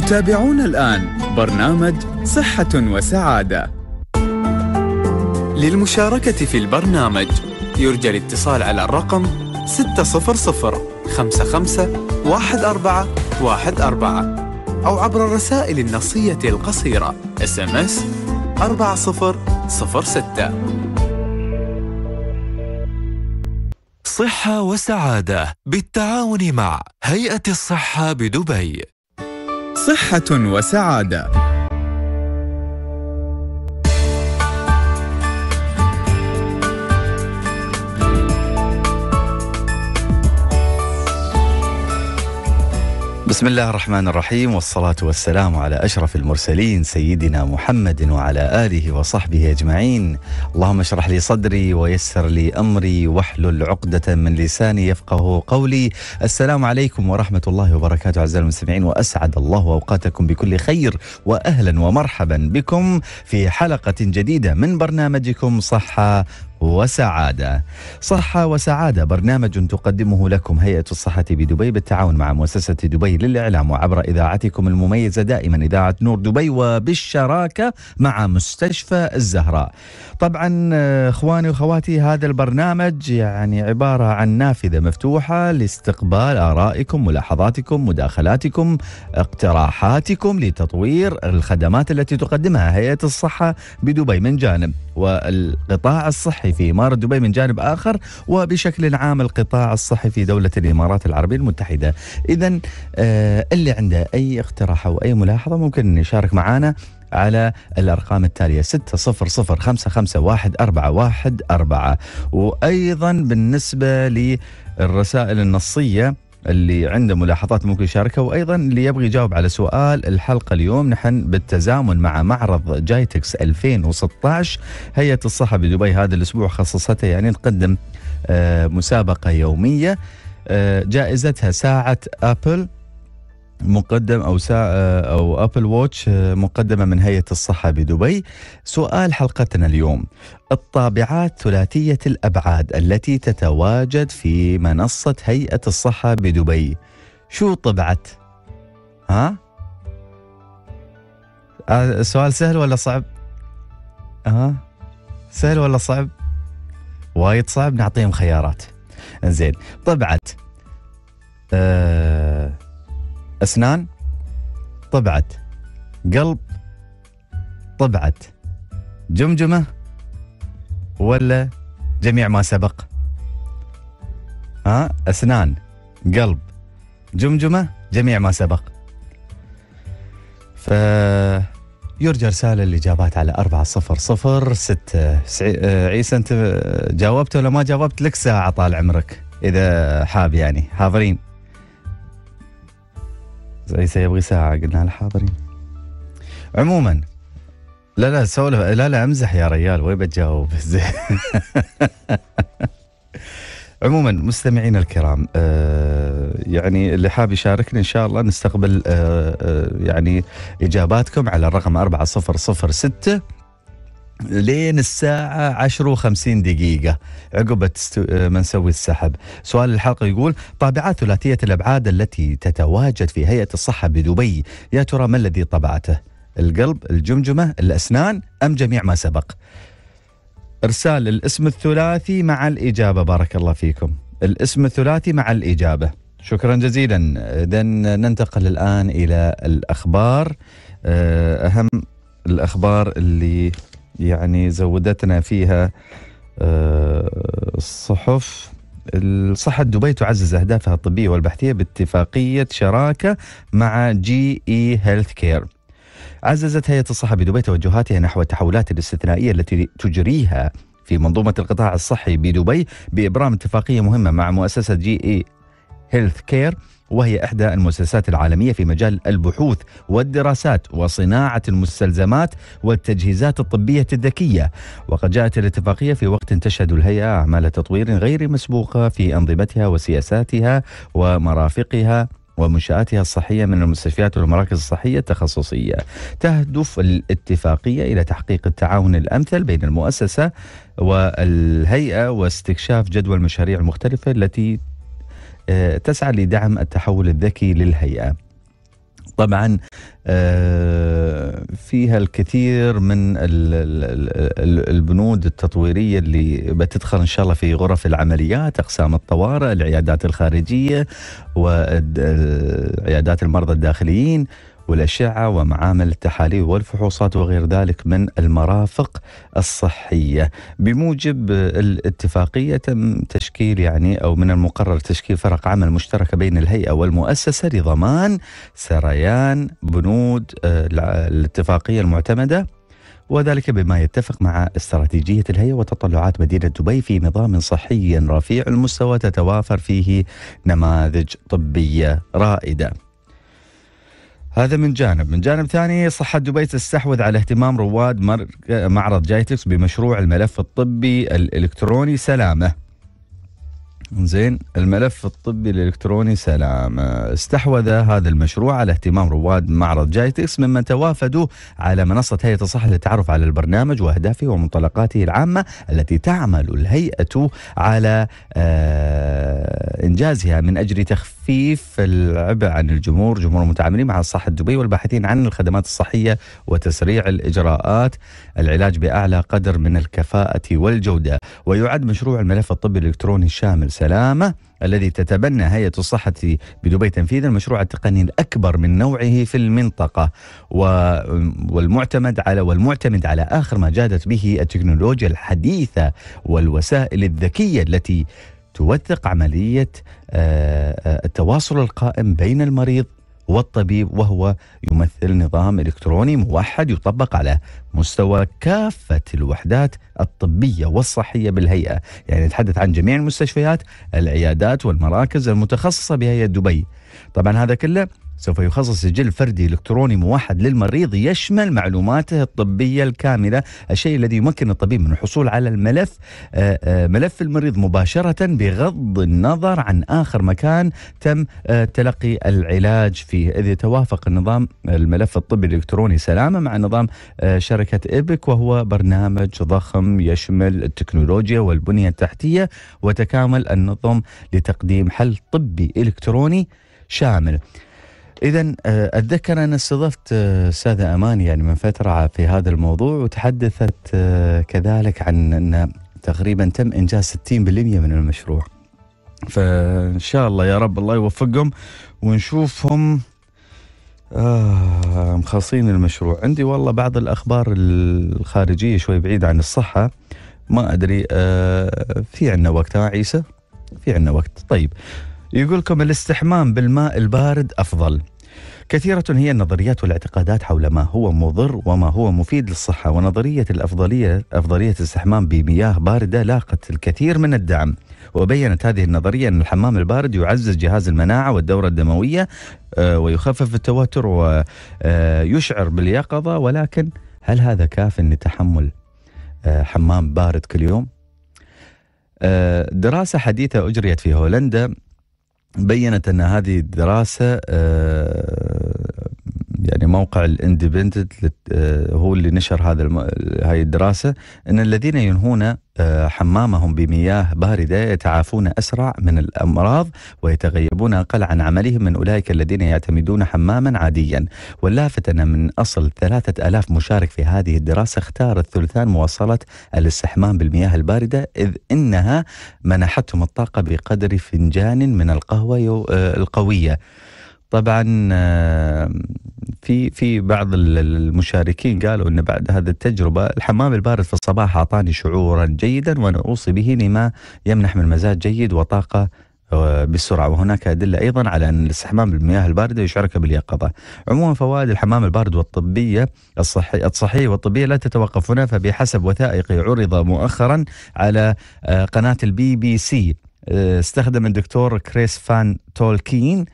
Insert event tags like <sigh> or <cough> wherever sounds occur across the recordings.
تتابعون الآن. برنامج صحة وسعادة. للمشاركة في البرنامج يرجى الاتصال على الرقم 600 55 14 14 أو عبر الرسائل النصية القصيرة إس 4006 صحة وسعادة بالتعاون مع هيئة الصحة بدبي. صحة وسعادة. بسم الله الرحمن الرحيم والصلاة والسلام على أشرف المرسلين سيدنا محمد وعلى آله وصحبه أجمعين. اللهم اشرح لي صدري ويسر لي أمري واحلل عقدة من لساني يفقه قولي. السلام عليكم ورحمة الله وبركاته أعزائي المستمعين وأسعد الله أوقاتكم بكل خير وأهلا ومرحبا بكم في حلقة جديدة من برنامجكم صحة وسعادة. صحة وسعادة برنامج تقدمه لكم هيئة الصحة بدبي بالتعاون مع مؤسسة دبي للإعلام وعبر إذاعتكم المميزة دائما إذاعة نور دبي وبالشراكة مع مستشفى الزهراء. طبعا إخواني وأخواتي هذا البرنامج يعني عبارة عن نافذة مفتوحة لاستقبال آرائكم ملاحظاتكم مداخلاتكم اقتراحاتكم لتطوير الخدمات التي تقدمها هيئة الصحة بدبي. من جانب والقطاع الصحي في إمارة دبي من جانب آخر وبشكل عام القطاع الصحي في دولة الإمارات العربية المتحدة. إذا آه اللي عنده أي اقتراح أو أي ملاحظة ممكن أن يشارك معنا على الأرقام التالية 600 وأيضا بالنسبة للرسائل النصية اللي عنده ملاحظات ممكن يشاركها وأيضا اللي يبغى يجاوب على سؤال الحلقة اليوم نحن بالتزامن مع معرض GITEX 2016 هيئة الصحة بدبي هذا الأسبوع خصصتها يعني نقدم آه مسابقة يومية آه جائزتها ساعة آبل. مقدم أو أو Apple Watch مقدمة من هيئة الصحة بدبي. سؤال حلقتنا اليوم الطابعات ثلاثية الأبعاد التي تتواجد في منصة هيئة الصحة بدبي شو طبعت؟ ها؟ السؤال سهل ولا صعب؟ ها؟ سهل ولا صعب؟ وايد صعب نعطيهم خيارات. زين طبعت أه أسنان طبعت قلب طبعت جمجمة ولا جميع ما سبق. ها أسنان قلب جمجمة جميع ما سبق. ف يرجى رسالة الإجابات على أربعة صفر صفر ستة عيسى أنت جاوبت ولا ما جاوبت؟ لك ساعة طال عمرك إذا حاب يعني. حاضرين. سيبغي ساعة قلنا الحاضرين عموما لا لا سولف لا لا امزح يا ريال وين بتجاوب <laughs> عموما مستمعينا الكرام آه يعني اللي حاب يشاركنا إن شاء الله نستقبل آه آه يعني إجاباتكم على الرقم 4006 لين الساعة 10 و50 دقيقة. عقب ما نسوي السحب. سؤال الحلقة يقول طابعات ثلاثية الأبعاد التي تتواجد في هيئة الصحة بدبي يا ترى ما الذي طبعته؟ القلب الجمجمة الأسنان أم جميع ما سبق؟ إرسال الاسم الثلاثي مع الإجابة. بارك الله فيكم. الاسم الثلاثي مع الإجابة. شكرا جزيلا. إذا ننتقل الآن إلى الأخبار. أهم الأخبار اللي يعني زودتنا فيها الصحف. صحة دبي تعزز أهدافها الطبية والبحثية باتفاقية شراكة مع GE Healthcare عززت هيئة الصحة بدبي توجهاتها نحو التحولات الاستثنائية التي تجريها في منظومة القطاع الصحي بدبي بإبرام اتفاقية مهمة مع مؤسسة GE Healthcare وهي إحدى المؤسسات العالمية في مجال البحوث والدراسات وصناعة المستلزمات والتجهيزات الطبية الذكية. وقد جاءت الاتفاقية في وقت تشهد الهيئة أعمال تطوير غير مسبوقة في أنظمتها وسياساتها ومرافقها ومنشآتها الصحية من المستشفيات والمراكز الصحية التخصصية. تهدف الاتفاقية إلى تحقيق التعاون الأمثل بين المؤسسة والهيئة واستكشاف جدوى المشاريع المختلفة التي تسعى لدعم التحول الذكي للهيئة. طبعا آه، فيها الكثير من ال- ال- ال- البنود التطويرية اللي بتدخل إن شاء الله في غرف العمليات أقسام الطوارئ العيادات الخارجية وعيادات المرضى الداخليين. والأشعة ومعامل التحاليل والفحوصات وغير ذلك من المرافق الصحية. بموجب الاتفاقية تم تشكيل يعني أو من المقرر تشكيل فرق عمل مشتركة بين الهيئة والمؤسسة لضمان سريان بنود آه، الاتفاقية المعتمدة وذلك بما يتفق مع استراتيجية الهيئة وتطلعات مدينة دبي في نظام صحي رفيع المستوى تتوافر فيه نماذج طبية رائدة. هذا من جانب. من جانب ثاني صحة دبي تستحوذ على اهتمام رواد معرض جايتكس بمشروع الملف الطبي الإلكتروني. سلامة. زين. الملف الطبي الإلكتروني سلامة استحوذ هذا المشروع على اهتمام رواد معرض جايتكس ممن توافدوا على منصة هيئة الصحة للتعرف على البرنامج وأهدافه ومنطلقاته العامة التي تعمل الهيئة على آه، إنجازها من أجل تخفيف العبء عن الجمهور جمهور المتعاملين مع صحة دبي والباحثين عن الخدمات الصحية وتسريع الإجراءات. العلاج بأعلى قدر من الكفاءة والجودة. ويعد مشروع الملف الطبي الإلكتروني الشامل سلامة الذي تتبنى هيئة الصحة بدبي تنفيذ المشروع التقني الأكبر من نوعه في المنطقة. والمعتمد على والمعتمد على آخر ما جادت به التكنولوجيا الحديثة والوسائل الذكية التي توثق عملية آه، آه، التواصل القائم بين المريض والطبيب وهو يمثل نظام إلكتروني موحد يطبق على مستوى كافة الوحدات الطبية والصحية بالهيئة. يعني نتحدث عن جميع المستشفيات العيادات والمراكز المتخصصة بهيئة دبي. طبعا هذا كله سوف يخصص سجل فردي إلكتروني موحد للمريض يشمل معلوماته الطبية الكاملة، الشيء الذي يمكن الطبيب من الحصول على الملف آه، آه، ملف المريض مباشرة بغض النظر عن آخر مكان تم آه، تلقي العلاج فيه، إذ يتوافق النظام الملف الطبي الإلكتروني سلامة مع نظام شركة إيبك وهو برنامج ضخم يشمل التكنولوجيا والبنية التحتية وتكامل النظم لتقديم حل طبي إلكتروني شامل. اذا أتذكر أن استضفت آه، أستاذة أمان يعني من فترة في هذا الموضوع وتحدثت آه، كذلك عن أن تقريبا تم إنجاز 60% من المشروع. فإن شاء الله يا رب الله يوفقهم ونشوفهم آه مخلصين المشروع. عندي والله بعض الأخبار الخارجية شوي بعيدة عن الصحة. ما أدري آه في عنا وقت ها عيسى؟ في عنا وقت. طيب يقول لكم الاستحمام بالماء البارد أفضل. كثيرة هي النظريات والاعتقادات حول ما هو مضر وما هو مفيد للصحة ونظرية الأفضلية أفضلية الاستحمام بمياه باردة لاقت الكثير من الدعم. وبينت هذه النظرية أن الحمام البارد يعزز جهاز المناعة والدورة الدموية آه، ويخفف التوتر ويشعر باليقظة. ولكن هل هذا كاف لتحمل آه، حمام بارد كل يوم؟ آه، دراسة حديثة أجريت في هولندا بينت أن هذه الدراسة آه، يعني موقع الاندبندنت هو اللي نشر هذا. هاي الدراسة أن الذين ينهون آه، حمامهم بمياه باردة يتعافون أسرع من الأمراض ويتغيبون أقل عن عملهم من أولئك الذين يعتمدون حماما عاديا. واللافت أن من أصل ثلاثة ألاف مشارك في هذه الدراسة اختار الثلثان مواصلة الاستحمام بالمياه الباردة إذ إنها منحتهم الطاقة بقدر فنجان من القهوة آه، القوية. طبعا في في بعض ال- المشاركين قالوا إن بعد هذه التجربة الحمام البارد في الصباح أعطاني شعورا جيدا وأنا اوصي به لما يمنح من مزاج جيد وطاقة آه، بسرعة وهناك أدلة أيضا على أن الاستحمام بالمياه الباردة يشعرك باليقظة. عموما فوائد الحمام البارد والطبية الصحي الصحيه والطبية لا تتوقف هنا فبحسب وثائقي عرض مؤخرا على آه، قناة البي بي سي استخدم الدكتور كريس فان تولكين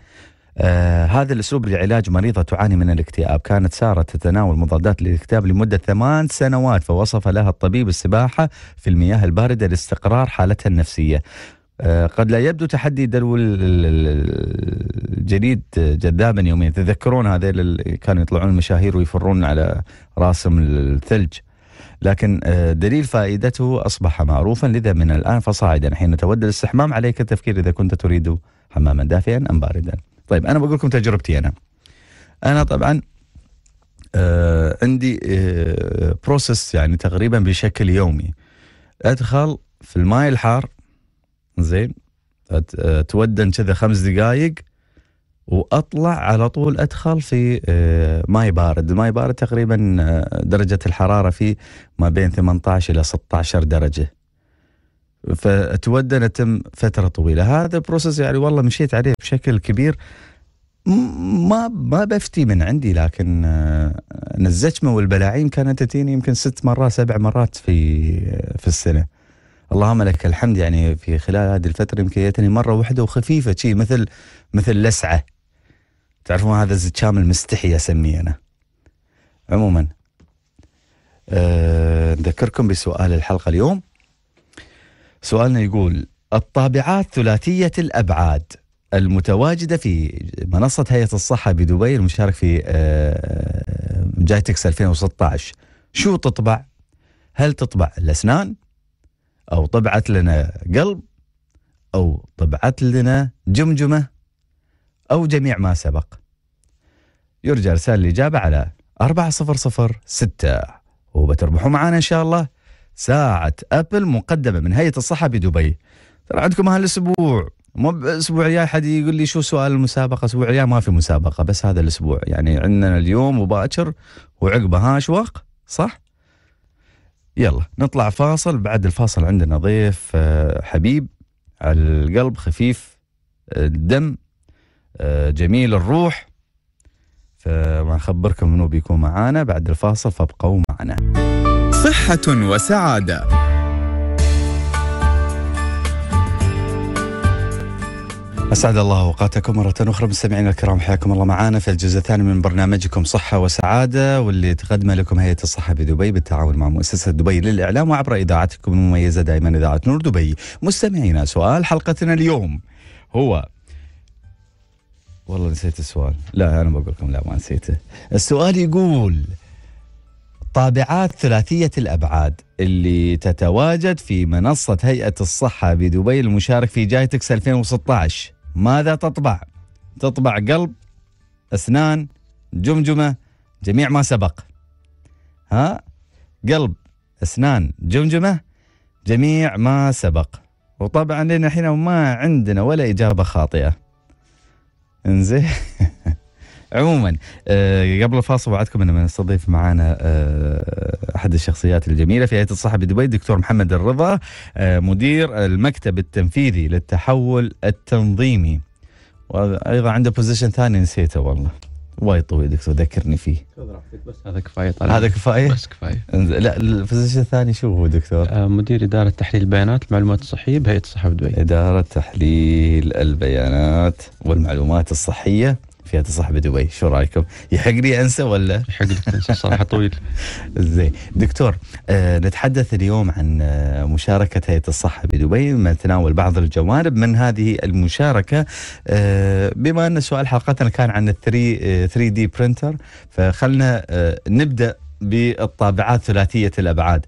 آه هذا الأسلوب لعلاج مريضة تعاني من الاكتئاب، كانت سارة تتناول مضادات للاكتئاب لمدة ثمان سنوات فوصف لها الطبيب السباحة في المياه الباردة لاستقرار حالتها النفسية. آه قد لا يبدو تحدي دلو ال- ال- ال- الجديد جذابا يوميا، تذكرون اللي كانوا يطلعون المشاهير ويفرون على راسهم الثلج. لكن آه، دليل فائدته أصبح معروفا لذا من الآن فصاعدا حين تود الاستحمام عليك التفكير إذا كنت تريد حماما دافئا أم باردا. طيب أنا بقول لكم تجربتي أنا. أنا طبعا آه عندي آه process يعني تقريبا بشكل يومي أدخل في الماء الحار زين اتودن كذا خمس دقائق وأطلع على طول أدخل في آه، ماي بارد، الماي بارد تقريبا آه، درجة الحرارة فيه ما بين 18 إلى 16 درجة. فاتودن اتم فترة طويلة، هذا البروسس يعني والله مشيت عليه بشكل كبير ما ما بفتي من عندي لكن آه، أنا الزكمه والبلاعيم كانت تجيني يمكن ست مرات سبع مرات في في السنة. اللهم لك الحمد يعني في خلال هذه الفترة يمكن جتني مرة واحدة وخفيفة شيء مثل مثل لسعة. تعرفون هذا الزكام المستحي أسميه أنا. عموما أه نذكركم بسؤال الحلقة اليوم. سؤالنا يقول الطابعات ثلاثية الأبعاد المتواجدة في منصة هيئة الصحة بدبي المشارك في أه جايتكس 2016 شو تطبع؟ هل تطبع الأسنان؟ أو طبعت لنا قلب؟ أو طبعت لنا جمجمة؟ أو جميع ما سبق؟ يرجى ارسال الإجابة على 4006 وبتربحوا معنا إن شاء الله ساعة أبل مقدمة من هيئة الصحة بدبي. ترى عندكم هالاسبوع مو باسبوع الجاي حد يقول لي شو سؤال المسابقة، الأسبوع الجاي ما في مسابقة بس هذا الأسبوع، يعني عندنا اليوم وباكر وعقبة. ها اشواق صح؟ يلا نطلع فاصل. بعد الفاصل عندنا ضيف آه، حبيب على القلب خفيف آه، الدم آه، جميل الروح. فما نخبركم منو بيكون معانا. بعد الفاصل فابقوا معنا. صحة وسعادة. أسعد الله أوقاتكم مرة أخرى مستمعينا الكرام حياكم الله معنا في الجزء الثاني من برنامجكم صحة وسعادة واللي تقدمه لكم هيئة الصحة بدبي بالتعاون مع مؤسسة دبي للإعلام وعبر إذاعتكم المميزة دائما إذاعة نور دبي. مستمعينا سؤال حلقتنا اليوم هو والله نسيت السؤال. لا أنا بقول لكم لا ما نسيته. السؤال يقول طابعات ثلاثية الأبعاد اللي تتواجد في منصة هيئة الصحة بدبي المشارك في جايتكس 2016 ماذا تطبع؟ تطبع قلب أسنان جمجمة جميع ما سبق. ها؟ قلب أسنان جمجمة جميع ما سبق. وطبعا لنا الحين ما عندنا ولا إجابة خاطئة. إنزين. <laughs> عموما آه، قبل الفاصل وعدكم ان نستضيف معنا آه، أحد الشخصيات الجميلة في هيئة الصحة بدبي الدكتور محمد الرضا آه، مدير المكتب التنفيذي للتحول التنظيمي. وأيضا عنده بوزيشن ثاني نسيته والله. وايد طويل دكتور ذكرني فيه. بس. هذا كفاية طالع هذا كفاية؟ بس كفاية. لا ال position الثاني شو هو دكتور؟ آه، مدير إدارة تحليل البيانات المعلومات الصحية بهيئة الصحة بدبي. إدارة تحليل البيانات والمعلومات الصحية. في هيئه الصحه بدبي شو رأيكم؟ يحق لي أنسى ولا؟ يحق لك تنسى صراحة طويل. <laughs> زين. دكتور آه نتحدث اليوم عن آه مشاركة هيئة الصحة بدبي نتناول بعض الجوانب من هذه المشاركة. آه بما أن سؤال حلقتنا كان عن ال 3 3D printer فخلنا آه نبدأ بالطابعات ثلاثية الأبعاد.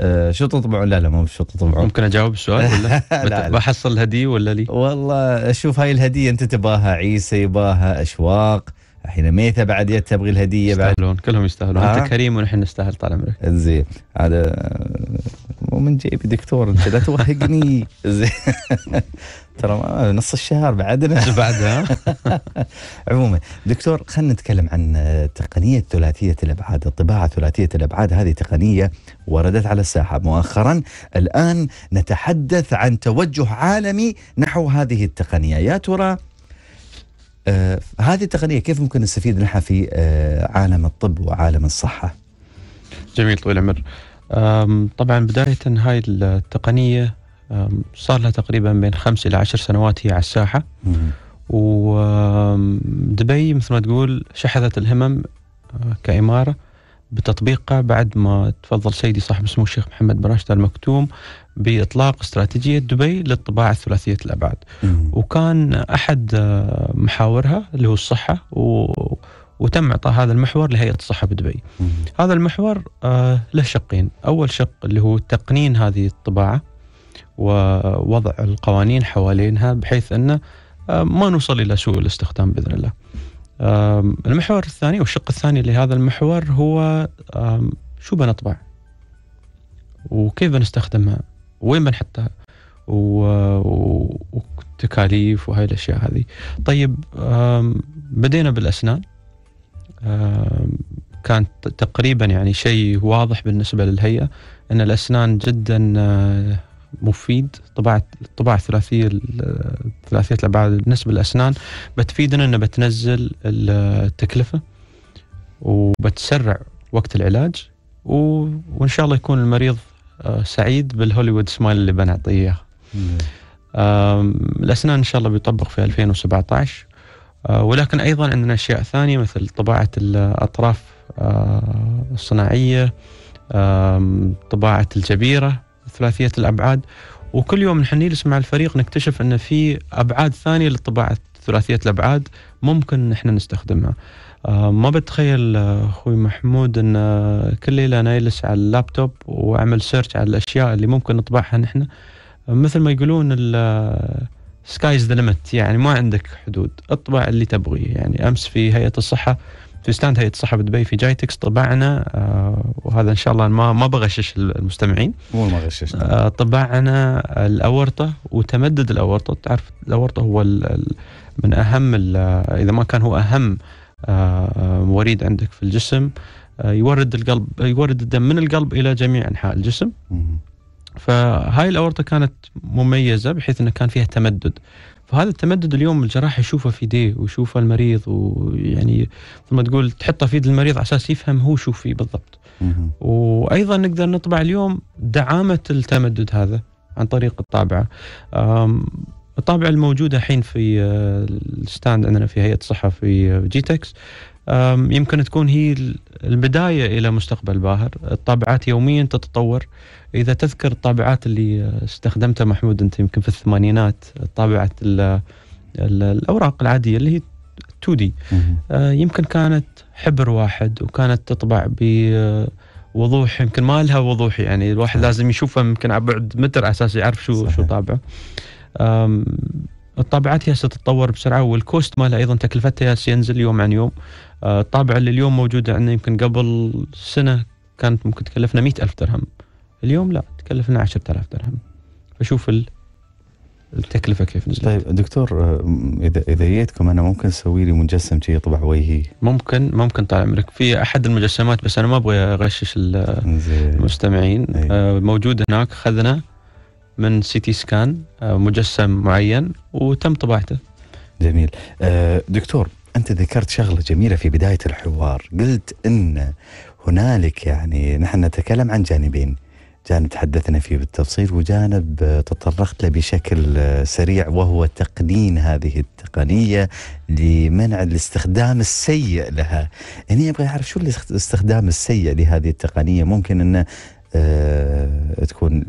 آه شو تطبعون لا لا مو شو تطبعون ممكن أجاوب السؤال ولا؟ <laughs> لا، لا. بحصل هديه ولا لي؟ والله أشوف هاي الهدية أنت تباها عيسى يباها أشواق. الحين ميثة بعد يد تبغي الهدية بعد. يستاهلون كلهم يستاهلون. ها؟ انت كريم ونحن نستاهل طال عمرك. زين. هذا مو من جيبي دكتور أنت لا توهقني <laughs> زين. <laughs> ترى نص الشهر بعدنا. <laughs> بعدها؟ عموما دكتور خلينا نتكلم عن تقنية ثلاثية الأبعاد، الطباعة ثلاثية الأبعاد. هذه تقنية وردت على الساحة. مؤخرا، الآن نتحدث عن توجه عالمي نحو هذه التقنية، يا ترى آه هذه التقنية كيف ممكن نستفيد منها في آه عالم الطب وعالم الصحة؟ جميل طويل العمر. طبعا بداية هاي التقنية صار لها تقريبا بين خمس إلى عشر سنوات هي على الساحة. ودبي مثل ما تقول شحذت الهمم آه، كإمارة بتطبيقها بعد ما تفضل سيدي صاحب سمو الشيخ محمد بن راشد المكتوم بإطلاق استراتيجية دبي للطباعة الثلاثية الأبعاد مم. وكان آه، محاورها اللي هو الصحة و... وتم إعطاء هذا المحور لهيئة الصحة بدبي مم. هذا المحور آه، له شقين أول شق اللي هو تقنين هذه الطباعة ووضع القوانين حوالينها بحيث أنه آه، ما نوصل إلى سوء الاستخدام بإذن الله المحور الثاني والشق الثاني لهذا المحور هو شو بنطبع؟ وكيف بنستخدمها؟ وين بنحطها؟ وتكاليف وهاي الأشياء هذه. طيب بدينا بالأسنان. آم، كانت تقريبا يعني شيء واضح بالنسبة للهيئة إن الأسنان جدا آه، مفيد طباعة الطباعه الثلاثيه ال- ثلاثية الأبعاد بالنسبة للاسنان بتفيدنا انها بتنزل التكلفة وبتسرع وقت العلاج و... وإن شاء الله يكون المريض آه، سعيد بالهوليوود سمايل اللي بنعطيه إياه. آم، الأسنان إن شاء الله بيطبق في 2017 آه، ولكن أيضا عندنا أشياء ثانية مثل طباعة الأطراف آه، الصناعية آم، طباعة الجبيرة. ثلاثية الأبعاد. وكل يوم نحن نجلس مع الفريق نكتشف أن في أبعاد ثانية للطباعه ثلاثية الأبعاد ممكن نحن نستخدمها. آه، ما بتخيل آه، أخوي محمود أن آه، كل ليلة أنا أجلس على اللابتوب وأعمل سيرش على الأشياء اللي ممكن نطبعها نحن. مثل ما يقولون sky's the limit يعني ما عندك حدود. اطبع اللي تبغيه يعني أمس في هيئة الصحة في stand هيئة الصحه بدبي في جايتكس طبعنا آه، وهذا إن شاء الله ما ما بغشش المستمعين. مو ما غششنا آه، طبعنا الأورطة وتمدد الأورطة. تعرف الأورطة هو من أهم ال- إذا ما كان هو أهم آه، وريد عندك في الجسم يورد القلب يورد الدم من القلب إلى جميع أنحاء الجسم. فهاي الأورطة كانت مميزة بحيث أنه كان فيها تمدد. فهذا التمدد اليوم الجراح يشوفه في يديه ويشوفه المريض ويعني مثل ما تقول تحطه في يد المريض على أساس يفهم هو شو فيه بالضبط. وأيضا نقدر نطبع اليوم دعامة التمدد هذا عن طريق الطابعة. الطابعة الموجودة الحين في آه، ال stand عندنا في هيئة الصحة في آه، جيتكس أم، يمكن تكون هي ال- البداية إلى مستقبل باهر، الطابعات يوميا تتطور. إذا تذكر الطابعات اللي استخدمتها محمود أنت يمكن في الثمانينات طابعة ال- ال- الأوراق العادية اللي هي 2 دي. آه، يمكن كانت حبر واحد وكانت تطبع بوضوح يمكن ما لها وضوح يعني الواحد صحيح. لازم يشوفها يمكن على بعد متر على أساس يعرف شو صحيح. شو طابعه. الطابعات هي ستتطور بسرعة والكوست مالها أيضا تكلفتها ينزل يوم عن يوم. آه، الطابعه اللي اليوم موجوده عندنا يمكن قبل سنة كانت ممكن تكلفنا مئة ألف درهم. اليوم لا تكلفنا عشرة آلاف درهم. فشوف ال- التكلفة كيف نزلت. طيب دكتور آه، اذا إذا جيتكم أنا ممكن أسوي لي مجسم شي يطبع وجهي ممكن ممكن طال عمرك في أحد المجسمات بس أنا ما أبغى أغشش ال- زين المستمعين أي. آه، موجود هناك أخذنا من CT scan آه، مجسم معين وتم طباعته جميل آه، دكتور أنت ذكرت شغلة جميلة في بداية الحوار. قلت إن هنالك يعني نحن نتكلم عن جانبين. جانب تحدثنا فيه بالتفصيل وجانب تطرقت له بشكل سريع وهو تقنين هذه التقنية لمنع الاستخدام السيء لها. يعني أبغى أعرف شو الاستخدام السيء لهذه التقنية؟ ممكن انه آه تكون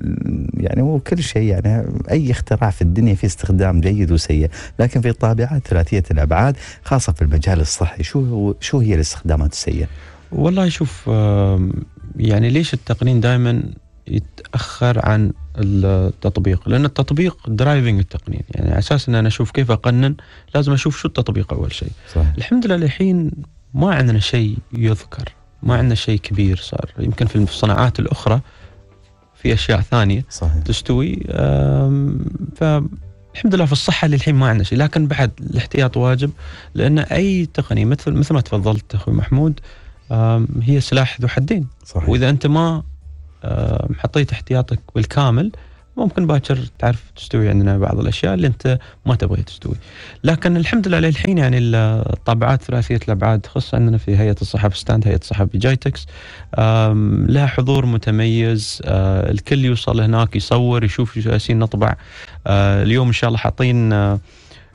يعني هو كل شيء يعني أي اختراع في الدنيا فيه استخدام جيد وسيء لكن في الطابعات ثلاثية الأبعاد خاصة في المجال الصحي شو شو هي الاستخدامات السيئة؟ والله شوف يعني ليش التقنين دائما يتأخر عن التطبيق؟ لأن التطبيق درايفنج التقنين يعني على أساس إن أنا أشوف كيف أقنن لازم أشوف شو التطبيق أول شيء. صح الحمد لله الحين ما عندنا شيء يذكر. ما عندنا شيء كبير صار. يمكن في الصناعات الأخرى في أشياء ثانية صحيح. تستوي. فالحمد لله في الصحة للحين ما عندنا شيء. لكن بعد الاحتياط واجب لأن أي تقنية مثل مثل ما تفضلت أخوي محمود هي سلاح ذو حدين. صحيح. وإذا أنت ما حطيت احتياطك بالكامل ممكن باكر تعرف تستوي عندنا بعض الأشياء اللي أنت ما تبغي تستوي. لكن الحمد لله للحين يعني الطابعات ثلاثية الأبعاد خصوصا عندنا في هيئة الصحه في stand هيئة الصحه في جايتكس أم، لها حضور متميز أه، الكل يوصل هناك يصور يشوف شو جالسين نطبع. أه، اليوم إن شاء الله حاطين أه،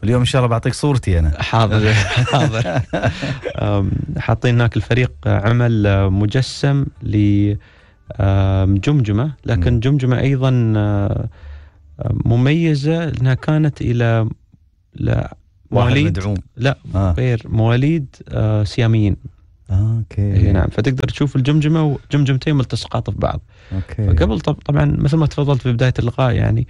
اليوم إن شاء الله بعطيك صورتي أنا. حاضر <laughs> حاضر. حاطين هناك الفريق عمل مجسم ل أم، جمجمة. لكن مم. جمجمة أيضا أه، مميزة لأنها كانت إلى لا مواليد. مدعوم. لا آه. غير مواليد أه، سياميين. أوكي. اي نعم فتقدر تشوف الجمجمة وجمجمتين ملتصقات في بعض. أوكي. فقبل طب طبعا مثل ما تفضلت في بداية اللقاء يعني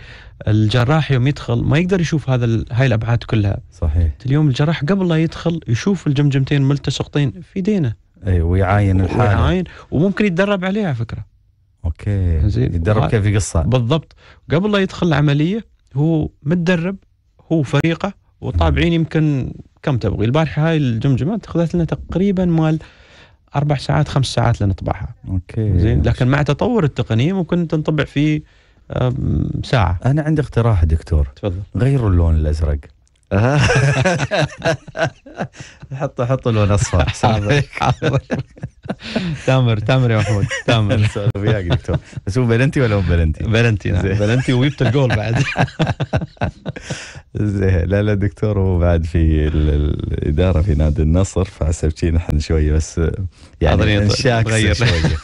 الجراح يوم يدخل ما يقدر يشوف هذا ال- هاي الأبعاد كلها. صحيح. اليوم الجراح قبل لا يدخل يشوف الجمجمتين ملتصقتين في يدينه. اي ويعاين الحالة. ويعاين وممكن يتدرب عليه على فكرة. أوكي. زين. يتدرب كيف يقصها. بالضبط. قبل لا يدخل العملية هو متدرب هو فريقه وطابعين يمكن كم تبغي. البارحة هاي الجمجمة اخذت لنا تقريبا مال أربع ساعات خمس ساعات لنطبعها. okay. زين. لكن مع تطور التقنية ممكن تنطبع في ساعة. أنا عندي اقتراح دكتور. تفضل. غيروا اللون الأزرق. <laughs> حطوا حطوا لون أصفر. <laughs> حاضر تامر تامر يا محمود تامر. <laughs> وياك دكتور. بس هو بلنتي ولا مو penalty؟ penalty نعم. زين. بلنتي وجبت الجول بعد. زين. لا لا دكتور هو بعد في ال- الإدارة في نادي النصر فحسب شي نحن شوية بس يعني نغير. شوية.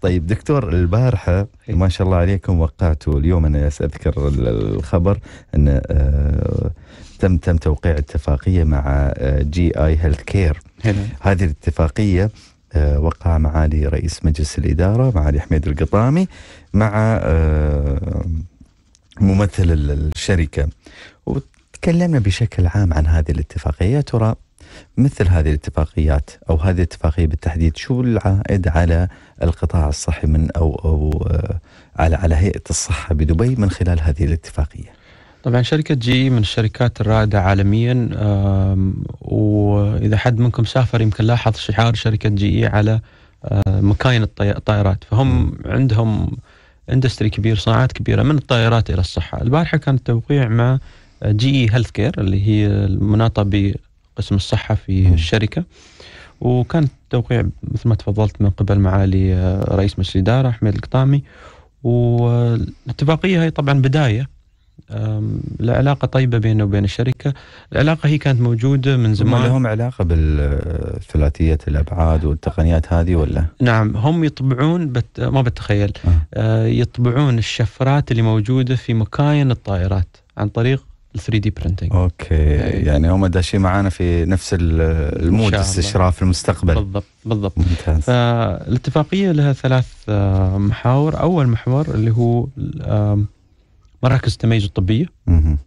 طيب دكتور البارحة ما شاء الله عليكم وقعتوا اليوم أنا اذكر ال- الخبر أن آه، تم تم توقيع اتفاقية مع GE Healthcare هذه الاتفاقية آه، وقع معالي رئيس مجلس الإدارة معالي حميد القطامي مع آه، ممثل ال- الشركة. وتكلمنا بشكل عام عن هذه الاتفاقية. ترى مثل هذه الاتفاقيات أو هذه الاتفاقية بالتحديد شو العائد على القطاع الصحي من أو أو آه، على على هيئة الصحة بدبي من خلال هذه الاتفاقية؟ طبعا شركة GE من الشركات الرائدة عالميا وإذا حد منكم سافر يمكن لاحظ شعار شركة GE على آه، مكاين الطائرات. فهم عندهم industry كبير صناعات كبيرة من الطائرات إلى الصحة. البارحة كان التوقيع مع GE Healthcare اللي هي المناطة بقسم الصحة في. الشركة. وكان التوقيع مثل ما تفضلت من قبل معالي آه، رئيس مجلس الإدارة حميد القطامي. والاتفاقية هي طبعا بداية. أم، العلاقة طيبة بينه وبين الشركة العلاقة هي كانت موجودة من زمان لهم علاقة بالثلاثية الأبعاد والتقنيات هذه ولا؟ نعم هم يطبعون بت... ما بتخيل آه. آه يطبعون الشفرات اللي موجودة في مكاين الطائرات عن طريق ال 3D printing okay. يعني هم داشين معانا في نفس ال- المود. استشراف المستقبل بالضبط بالضبط ممتاز فالاتفاقية لها ثلاث آه، محاور أول محور اللي هو مراكز التميز الطبية مهم.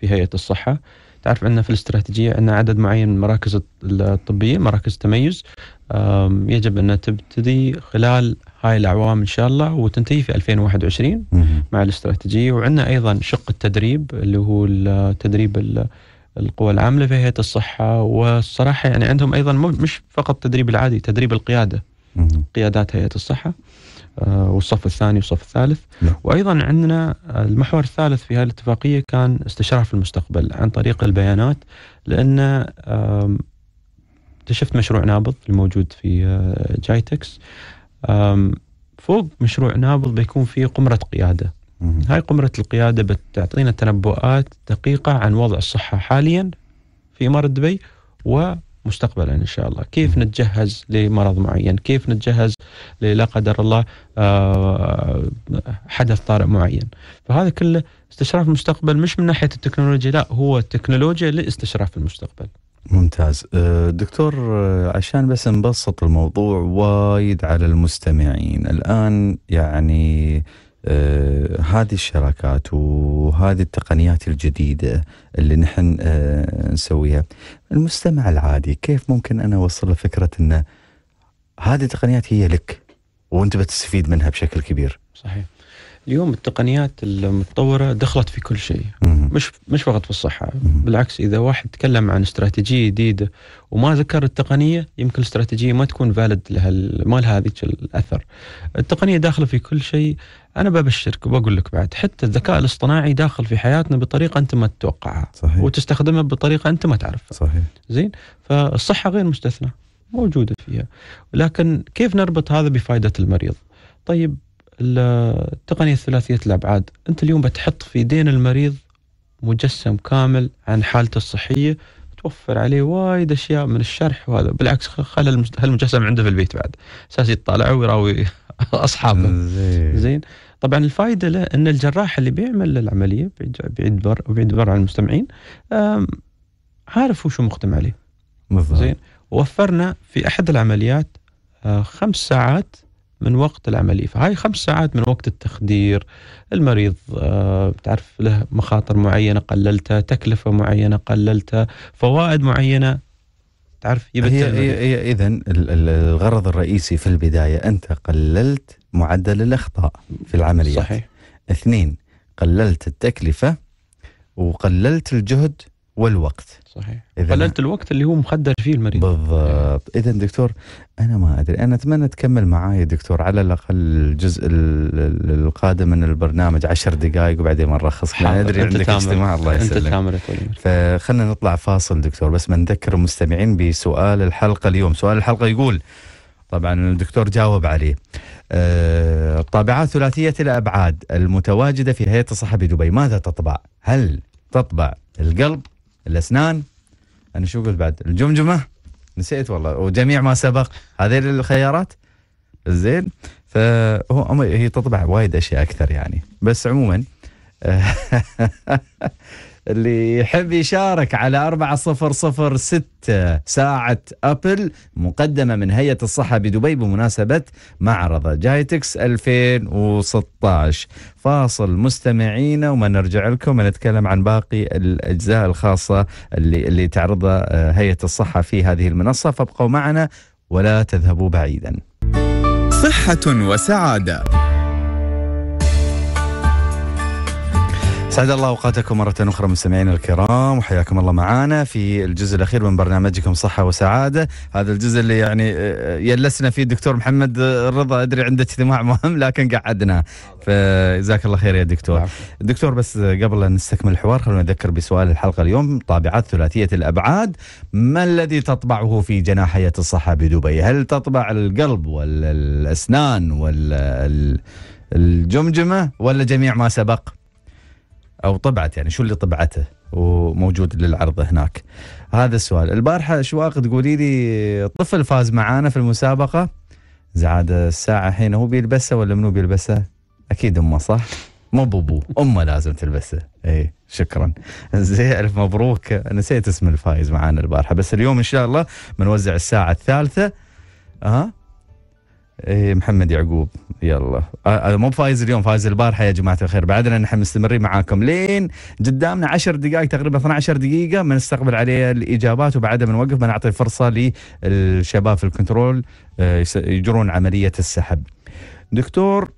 في هيئة الصحة تعرف عندنا في الاستراتيجية عندنا عدد معين من المراكز الط- الطبية مراكز تميز آم، يجب أن تبتدي خلال هاي الأعوام إن شاء الله وتنتهي في 2021 مهم. مع الاستراتيجية وعندنا أيضا شق التدريب اللي هو التدريب ال- القوى العاملة في هيئة الصحة والصراحة يعني عندهم أيضا مو- مش فقط التدريب العادي تدريب القيادة مهم. قيادات هيئة الصحة آه، والصف الثاني والصف الثالث نعم. وأيضا عندنا المحور الثالث في هذه الاتفاقية كان استشراف في المستقبل عن طريق البيانات آم، اكتشفت مشروع نابض الموجود في آه، جايتكس فوق مشروع نابض بيكون في قمرة قيادة. هاي قمرة القيادة بتعطينا تنبؤات دقيقة عن وضع الصحة حاليا في إمارة دبي ومستقبلا إن شاء الله. كيف نتجهز لمرض معين؟ كيف نتجهز لا قدر الله آه، حدث طارئ معين؟ فهذا كله استشراف المستقبل مش من ناحية التكنولوجيا لا هو التكنولوجيا لاستشراف المستقبل. ممتاز. أه، دكتور أه، عشان بس نبسط الموضوع وايد على المستمعين. الآن يعني هذه الشراكات وهذه التقنيات الجديدة اللي نحن أه، نسويها. المستمع العادي كيف ممكن أنا أوصل له فكرة أن هذه التقنيات هي لك وأنت بتستفيد منها بشكل كبير؟ صحيح. اليوم التقنيات المتطورة دخلت في كل شيء. مش مش فقط في الصحة. بالعكس إذا واحد تكلم عن استراتيجية جديدة وما ذكر التقنية يمكن الاستراتيجية ما تكون فالid لها ما لها هذيك الأثر. التقنية داخلة في كل شيء. أنا ببشرك وبقول لك بعد حتى الذكاء الاصطناعي داخل في حياتنا بطريقة أنت ما تتوقعها. صحيح. وتستخدمها بطريقة أنت ما تعرفها. صحيح. زين؟ فالصحة غير مستثنى موجودة فيها. لكن كيف نربط هذا بفائدة المريض؟ طيب ال- التقنية الثلاثية الأبعاد أنت اليوم بتحط في دين المريض مجسم كامل عن حالته الصحية توفر عليه وايد أشياء من الشرح وهذا. بالعكس خلى هالمجسم عنده في البيت بعد. أساس يطالع ويراوي <laughs> أصحابه. زين. زين؟ طبعا الفائده له إن الجراح اللي بيعمل العملية بعيد بر بعيد بر عن المستمعين عارف وشو مختم عليه. بالضبط. زين ووفرنا في أحد العمليات آه، خمس ساعات من وقت العملية. فهاي خمس ساعات من وقت التخدير المريض آه، بتعرف له مخاطر معينة قللتها تكلفة معينة قللتها فوائد معينة. تعرف؟ هي. هي, هي اذا ال- ال- الغرض الرئيسي في البداية أنت قللت معدل الإخطاء في العمليات. صحيح. اثنين قللت التكلفة وقللت الجهد والوقت. صحيح. قللت الوقت اللي هو مخدر فيه المريض. بالضبط. اذا دكتور أنا ما أدري. أنا أتمنى تكمل معاي دكتور على الأقل الجزء ال- ال- القادم من البرنامج عشر دقائق وبعدين نرخص. ما حاضر. أدري عندك. اجتماع الله يسلمك. فخلنا نطلع فاصل دكتور. بس بنذكر المستمعين بسؤال الحلقة اليوم. سؤال الحلقة يقول طبعا الدكتور جاوب عليه آه، الطابعات ثلاثية الأبعاد المتواجدة في هيئة الصحة بدبي ماذا تطبع؟ هل تطبع القلب الأسنان. أنا شو قلت بعد؟ الجمجمة. نسيت والله. وجميع ما سبق. هذه الخيارات؟ زين. فهو هي تطبع وايد أشياء أكثر يعني. بس عموما <laughs> اللي يحب يشارك على أربعة صفر صفر ستة ساعة أبل مقدمة من هيئة الصحة بدبي بمناسبة معرض جايتكس 2016 فاصل مستمعينا وما نرجع لكم ونتكلم عن باقي الأجزاء الخاصة اللي, اللي تعرضها آه، هيئة الصحة في هذه المنصة. فابقوا معنا ولا تذهبوا بعيدا. صحة وسعادة. سعد الله أوقاتكم مرة أخرى مستمعينا الكرام وحياكم الله معنا في الجزء الأخير من برنامجكم صحة وسعادة، هذا الجزء اللي يعني آه، يلسنا فيه الدكتور محمد الرضا أدري عنده اجتماع مهم لكن قعدنا فجزاك الله خير يا دكتور. العفو. دكتور بس قبل أن نستكمل الحوار خلونا نذكر بسؤال الحلقة اليوم طابعات ثلاثية الأبعاد ما الذي تطبعه في جناح هيئه الصحة بدبي؟ هل تطبع القلب ولا الأسنان ولا ال- الجمجمة ولا جميع ما سبق؟ أو طبعت يعني شو اللي طبعته وموجود للعرض هناك؟ هذا السؤال. البارحة اشواق تقولي لي طفل فاز معانا في المسابقة. زين عاد الساعة الحين هو بيلبسها ولا منو بيلبسها أكيد أمه صح؟ مو بابوه أمه لازم تلبسه. اي شكرا. زين ألف مبروك. نسيت اسم الفايز معانا البارحة بس اليوم إن شاء الله بنوزع الساعة الثالثة. ها إيه محمد يعقوب. يلا. مو فايز اليوم فايز البارحة يا جماعة الخير. بعدنا نحن مستمرين معاكم. لين قدامنا 10 دقائق تقريبا 12 دقيقة بنستقبل عليه الإجابات وبعدها بنوقف بنعطي فرصة للشباب في الكنترول آه، يجرون عملية السحب. دكتور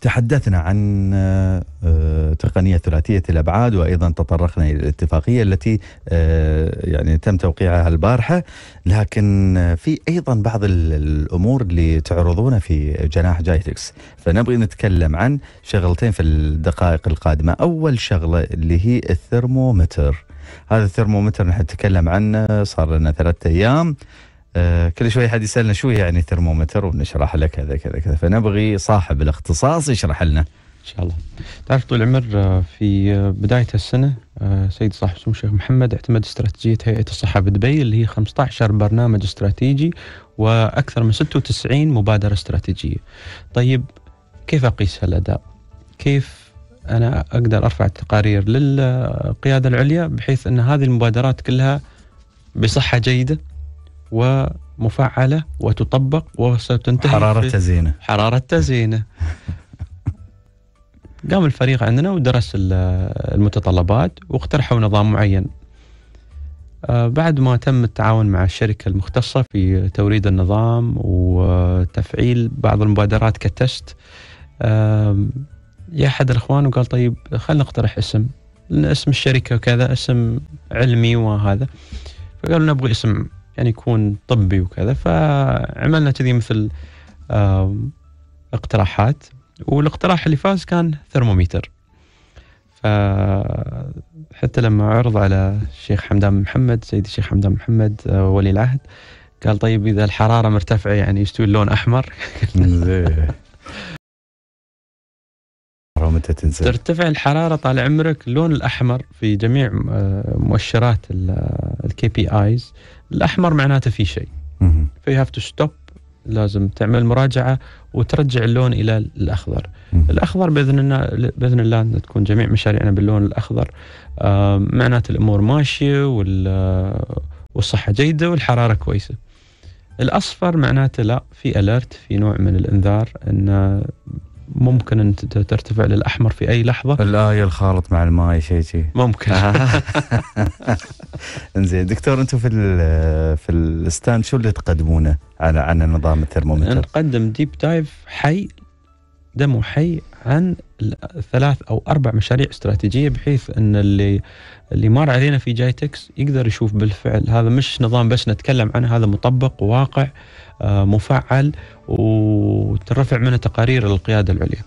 تحدثنا عن آه، تقنية ثلاثية الأبعاد وأيضا تطرقنا إلى الاتفاقية التي آه، يعني تم توقيعها البارحة. لكن آه، في أيضا بعض ال- الأمور اللي تعرضونها في جناح جايتكس فنبغي نتكلم عن شغلتين في الدقائق القادمة. أول شغلة اللي هي الثرمومتر هذا الثرمومتر نحن نتكلم عنه صار لنا ثلاثة أيام. كل شوي حد يسألنا شو يعني ثرمومتر ونشرح له كذا كذا كذا فنبغي صاحب الاختصاص يشرح لنا إن شاء الله. تعرف طول العمر آه، في آه، بداية السنة آه، سيد صاحب سمو الشيخ محمد اعتمد استراتيجية هيئة الصحه بدبي اللي هي 15 برنامج استراتيجي وأكثر من 96 مبادرة استراتيجية. طيب كيف أقيس هالأداء؟ كيف أنا أقدر أرفع التقارير للقيادة العليا بحيث أن هذه المبادرات كلها بصحة جيدة ومفعلة وتطبق وستنتهي حرارته زينه حرارة تزيينه <laughs> قام الفريق عندنا ودرس ال- المتطلبات واقترحوا نظام معين. آه، بعد ما تم التعاون مع الشركة المختصة في توريد النظام وتفعيل بعض المبادرات كتست يا أحد الإخوان وقال طيب خلينا نقترح اسم لأن اسم الشركة وكذا اسم علمي وهذا. فقالوا نبغى اسم يعني يكون طبي وكذا فعملنا كذي مثل اقتراحات. والاقتراح اللي فاز كان ثرمومتر فحتى لما عرض على الشيخ حمدان محمد سيدي الشيخ حمدان محمد آه، ولي العهد قال طيب إذا الحرارة مرتفعة يعني يستوي اللون أحمر؟ زين. <laughs> متى تنزل؟ ترتفع الحرارة طال عمرك اللون الأحمر في جميع آه، مؤشرات ال KPIs الأحمر معناته في شيء. ف you have to stop لازم تعمل مراجعة وترجع اللون إلى الأخضر. الأخضر بإذن الله بإذن الله ان تكون جميع مشاريعنا باللون الأخضر آه، معناته الأمور ماشية وال والصحة جيدة والحرارة كويسة الأصفر معناته لا في alert في نوع من الإنذار إن ممكن ان تت- ترتفع للأحمر في أي لحظة. الآية الخالط مع الماي شيء شيء ممكن. <laughs> إنزين دكتور أنتم في في ال stand شو اللي تقدمونه على عن نظام الثرمومتر؟ نقدم deep dive حي demo حي عن ثلاث أو أربع مشاريع استراتيجية بحيث إن اللي اللي مر علينا في جايتكس يقدر يشوف بالفعل. هذا مش نظام بس نتكلم عنه هذا مطبق واقع آه، مفعل وترفع منه تقارير للقياده العليا.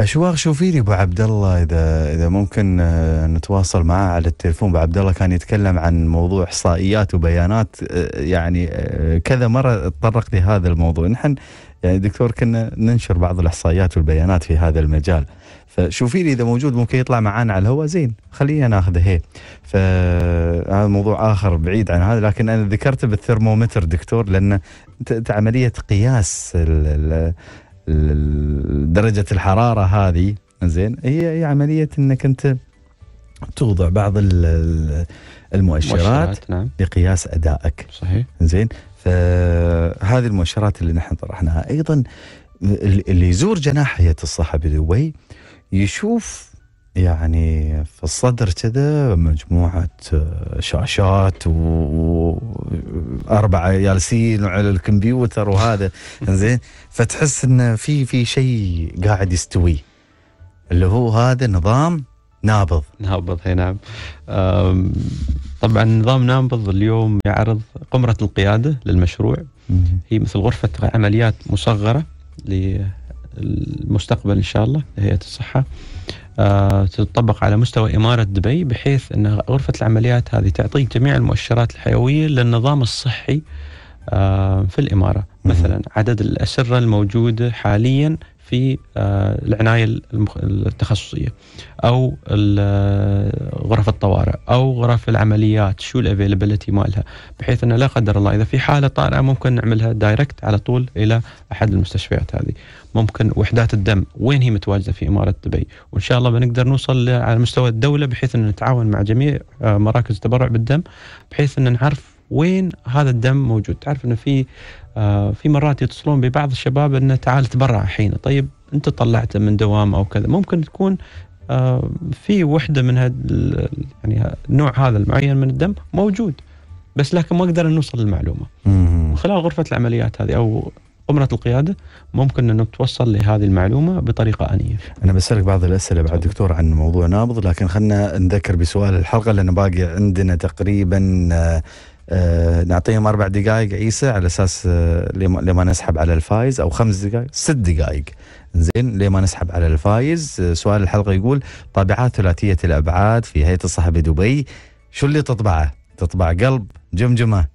أشواق شوفي لي أبو عبد الله؟ اذا إذا ممكن آه، نتواصل معاه على التليفون. أبو عبد الله كان يتكلم عن موضوع إحصائيات وبيانات آه، يعني كذا مرة تطرق لهذا الموضوع. نحن يعني دكتور كنا ننشر بعض الإحصائيات والبيانات في هذا المجال. فشوفي لي إذا موجود ممكن يطلع معانا على الهواء زين خلينا ناخذه هي. فهذا موضوع آخر بعيد عن هذا لكن أنا ذكرته بالثرمومتر دكتور لأن عملية قياس ال- ال- ال- درجة الحرارة هذه زين هي هي عملية إنك أنت توضع بعض ال- ال- المؤشرات نعم. لقياس أدائك. صحيح. زين فهذه المؤشرات اللي نحن طرحناها. أيضا اللي يزور جناح هيئة الصحة بدبي يشوف يعني في الصدر كذا مجموعة آه، شاشات وأربعة جالسين على الكمبيوتر وهذا. <laughs> زين فتحس إن في في شيء قاعد يستوي. اللي هو هذا نظام نابض. نابض هي نعم. طبعا نظام نابض اليوم يعرض قمرة القيادة للمشروع. هي مثل غرفة عمليات مصغرة للمستقبل إن شاء الله لهيئة الصحة. آه، تطبق على مستوى إمارة دبي بحيث أن غرفة العمليات هذه تعطيك جميع المؤشرات الحيوية للنظام الصحي في الإمارة. مثلا عدد الأسرة الموجودة حاليا في آه، العناية المخ- التخصصية أو ال- غرف الطوارئ أو غرف العمليات شو ال availability مالها بحيث أنه لا قدر الله إذا في حالة طارئة ممكن نعملها direct على طول إلى أحد المستشفيات هذه. ممكن وحدات الدم وين هي متواجدة في إمارة دبي. وإن شاء الله بنقدر نوصل على مستوى الدولة بحيث أن نتعاون مع جميع آه، مراكز التبرع بالدم بحيث أن نعرف وين هذا الدم موجود تعرف أنه في آه، في مرات يتصلون ببعض الشباب أنه تعال تبرع الحين طيب أنت طلعته من دوام أو كذا ممكن تكون آه، في وحدة من هاد يعني النوع هذا المعين من الدم موجود بس لكن ما قدرنا نوصل. من خلال غرفة العمليات هذه أو قمرة القيادة ممكن أنه توصل لهذه المعلومة بطريقة آنية أنا بسألك بعض الأسئلة بعد. دكتور عن موضوع نابض لكن خلينا نذكر بسؤال الحلقة لأن باقي عندنا تقريبا آه، آه، نعطيهم أربع دقائق عيسى على أساس آه، لما نسحب على الفايز أو خمس دقائق ست دقائق زين لما نسحب على الفايز آه، سؤال الحلقة يقول طابعات ثلاثية الأبعاد في هيئة الصحة بدبي شو اللي تطبعه؟ تطبع قلب جمجمة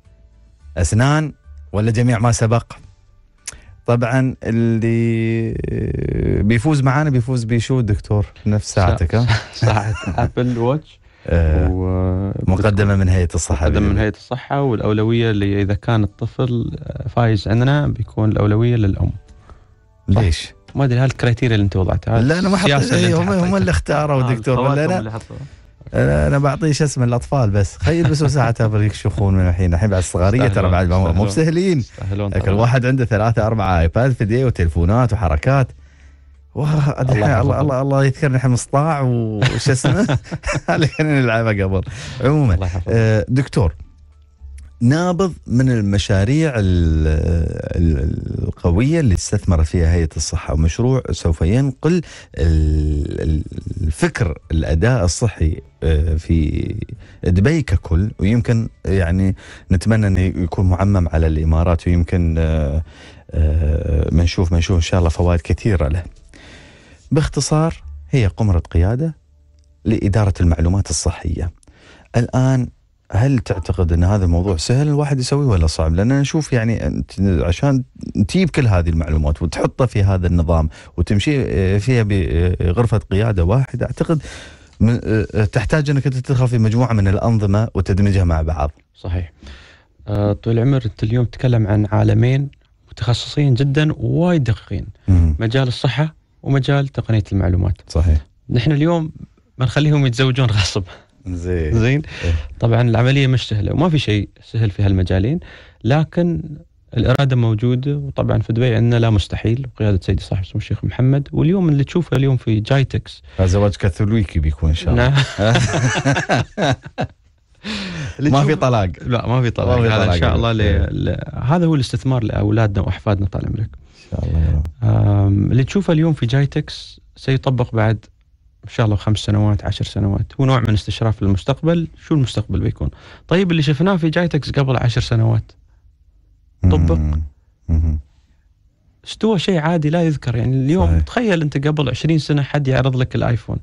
أسنان ولا جميع ما سبق؟ طبعا اللي بيفوز معانا بيفوز بشو دكتور نفس ساعتك ها ساعة Apple Watch آه، مقدمه من هيئة الصحة مقدم من بإذن هيئة الصحة والأولوية اللي إذا كان الطفل فايز عندنا بيكون الأولوية للأم الله. ليش؟ ما أدري هالكريتيريا اللي أنت وضعتها لا أنا ما حطيت إيه، هم هم. اللي اختاروا آه، دكتور ولا أنا. أنا أنا بعطيه شو اسمه الأطفال بس خلي يلبسوا ساعه ابل <laughs> يكشخون من الحين الحين بعد الصغارية ترى بعد مو. بسهلين لكن. الواحد عنده ثلاثة أربعة آيباد في وتلفونات وحركات واه الله الله. الله الله يذكرني الحين مصطاع وش اسمه؟ <laughs> اللي كنا نلعبها قبل. عموما آه، دكتور نابض من المشاريع ال- ال- القوية اللي استثمرت فيها هيئة الصحة ومشروع سوف ينقل ال- ال- الفكر الأداء الصحي آه، في دبي ككل. ويمكن يعني نتمنى أنه يكون معمم على الإمارات ويمكن آه، آه، منشوف إن شاء الله فوائد كثيرة له. باختصار هي قمرة قيادة لإدارة المعلومات الصحية الآن هل تعتقد أن هذا الموضوع سهل الواحد يسويه ولا صعب؟ لأن أنا أشوف يعني أنت عشان تجيب كل هذه المعلومات وتحطها في هذا النظام وتمشي آه، فيها بغرفة قيادة واحدة أعتقد آه، تحتاج أنك أنت تدخل في مجموعة من الأنظمة وتدمجها مع بعض. صحيح آه، طول العمر أنت اليوم تتكلم عن عالمين متخصصين جدا ووايد دقيقين. مجال الصحة ومجال تقنية المعلومات صحيح. نحن اليوم بنخليهم يتزوجون غصب زين زين إيه. طبعا العملية مش سهلة وما في شيء سهل في هالمجالين لكن الإرادة موجودة وطبعا في دبي عندنا لا مستحيل بقياده سيدي صاحب سمو الشيخ محمد واليوم اللي تشوفه اليوم في جايتكس زواج كاثوليكي بيكون إن شاء الله نعم. <laughs> ما في طلاق لا ما في طلاق ما في هذا طلاق. ان شاء الله ل... إيه. هذا هو الاستثمار لأولادنا وأحفادنا طال عمرك شاء الله يا رب. اللي تشوفه اليوم في جايتكس سيطبق بعد إن شاء الله خمس سنوات عشر سنوات. هو نوع من استشراف للمستقبل شو المستقبل بيكون؟ طيب اللي شفناه في جايتكس قبل عشر سنوات. طبق. استوى شيء عادي لا يذكر. يعني اليوم صحيح. تخيل أنت قبل 20 سنة حد يعرض لك ال iPhone.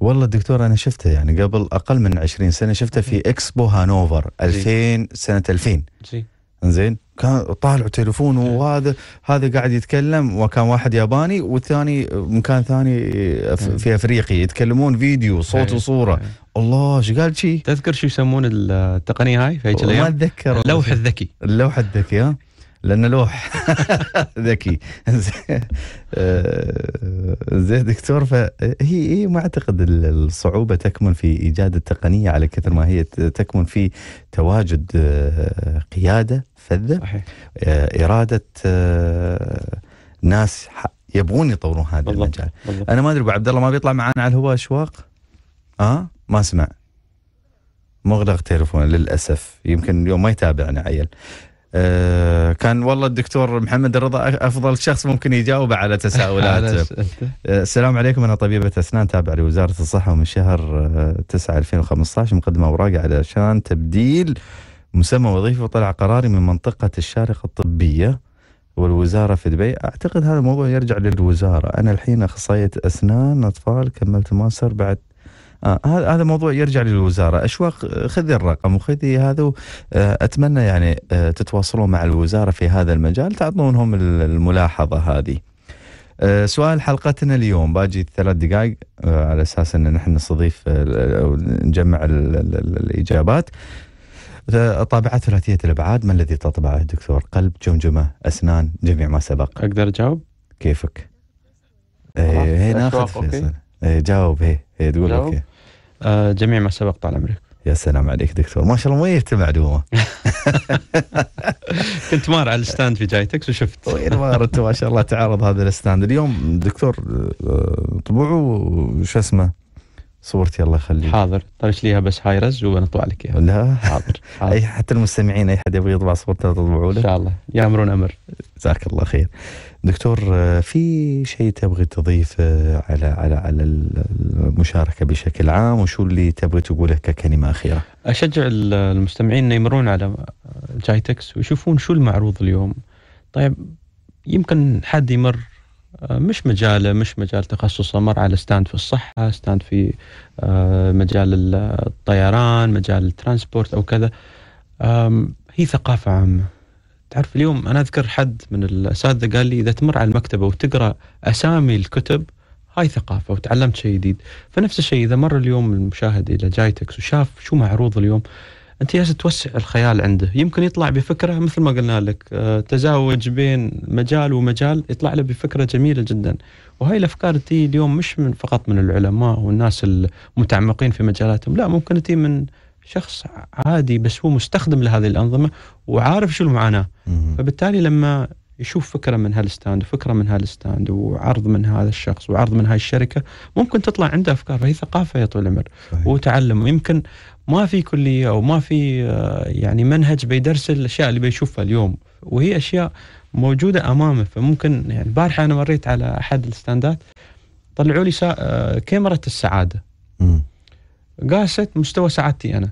والله دكتور أنا شفته يعني قبل أقل من 20 سنة شفته في إكسبو هانوفر 2000 سنة 2000 زين زين؟ كان طالع تليفون وهذا هذا قاعد يتكلم وكان واحد ياباني والثاني مكان ثاني ف- في افريقيا يتكلمون فيديو صوت إيه. وصورة. الله إيش قال شي؟ تذكر شو يسمون التقنية هاي في ما أتذكر. اللوح الذكي. اللوح الذكي ها؟ لأنه لوح <laughs> ذكي. <laughs> زين دكتور فهي هي ما أعتقد ال- الصعوبة تكمن في إيجاد التقنية على كثر ما هي تكمن في تواجد آه، قيادة فذة صحيح. آه، إرادة آه، ناس يبغون يطورون هذا بالضبط. المجال. بالضبط. أنا ما أدري أبو عبد الله ما بيطلع معنا على الهواء اشواق آه؟ ما اسمع مغلق تليفون للأسف. يمكن اليوم ما يتابعنا عيل. كان والله الدكتور محمد الرضا أفضل شخص ممكن يجاوب على تساؤلات. <laughs> آه، السلام عليكم أنا طبيبه اسنان تابعه لوزارة الصحة ومن شهر آه، 9 2015 مقدمة أوراقي علشان تبديل مسمى وظيفي وطلع قراري من منطقة الشارقة الطبية والوزارة في دبي. أعتقد هذا الموضوع يرجع للوزارة. أنا الحين أخصائية أسنان أطفال كملت ماستر بعد آه هذا هذا موضوع يرجع للوزارة. اشواق آه، خذي الرقم وخذي هذا و- آه، أتمنى يعني آه، تتواصلون مع الوزارة في هذا المجال. تعطونهم ال- الملاحظة هذه. آه، سؤال حلقتنا اليوم. باجي ثلاث دقائق آه، على أساس إن نحن نستضيف آه، نجمع ال- ال- ال- الإجابات. آه، طابعات ثلاثية الأبعاد. ما الذي تطبعه دكتور؟ قلب، جمجمة، أسنان، جميع ما سبق، أقدر أجاوب؟ كيفك؟ إيه هي ناخذ. فيصل إيه جاوب. هي هي تقول؟ okay آه جميع ما سبق طال عمرك. يا سلام عليك دكتور. ما شاء الله ميت المعلومه <laughs> كنت مار على ال stand في جايتكس وشفت وين ما اردت ما شاء الله تعرض هذا ال stand. اليوم دكتور آه، طبعوا شو اسمه؟ صورتي الله يخليك. حاضر. طرش ليها بس هاي رز وبنطبع لك إياها. لا. حاضر <laughs> حاضر. أي حتى المستمعين أي حد يبغى يطبع صورته تطبعوا إن له شاء الله. يامرون أمر. جزاك الله خير. دكتور آه، في شيء تبغي تضيف آه، على على على المشاركة بشكل عام؟ وشو اللي تبغي تقوله ككلمة أخيرة؟ أشجع ال- المستمعين انه يمرون على جايتكس ويشوفون شو المعروض اليوم. طيب يمكن حد يمر آه، مش مجاله مش مجال تخصصه مر على stand في الصحة stand في آه، مجال ال- الطيران مجال ال transport أو كذا. هي ثقافة عامة. تعرف اليوم أنا أذكر حد من الاساتذه قال لي إذا تمر على المكتبة وتقرأ أسامي الكتب هاي ثقافة وتعلمت شيء جديد. فنفس الشيء إذا مر اليوم المشاهد إلى جايتكس وشاف شو معروض اليوم أنت جالس توسع الخيال عنده. يمكن يطلع بفكرة مثل ما قلنا لك آه، تزاوج بين مجال ومجال يطلع له بفكرة جميلة جدا. وهاي الأفكار تي اليوم مش من فقط من العلماء والناس المتعمقين في مجالاتهم لا ممكن تي من شخص عادي بس هو مستخدم لهذه الأنظمة وعارف شو المعاناة. فبالتالي لما يشوف فكرة من هال stand وفكرة من هال stand وعرض من هذا الشخص وعرض من هاي الشركة ممكن تطلع عنده أفكار. فهي ثقافة يا طويل العمر. وتعلم. يمكن ما في كلية أو ما في آه، يعني منهج بيدرس الأشياء اللي بيشوفها اليوم. وهي أشياء موجودة أمامه. فممكن يعني البارحه أنا مريت على أحد الستاندات طلعوا لي سا... آه، كاميرا السعادة. قاست مستوى سعادتي أنا.